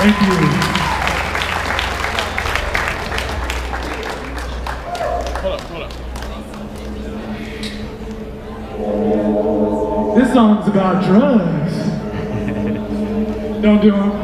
Thank you. This song's about drugs. Don't do them.